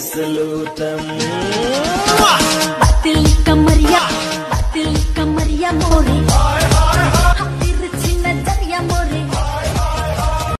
सलूटम। बातिल कमरिया बातिल कमरिया मोरी।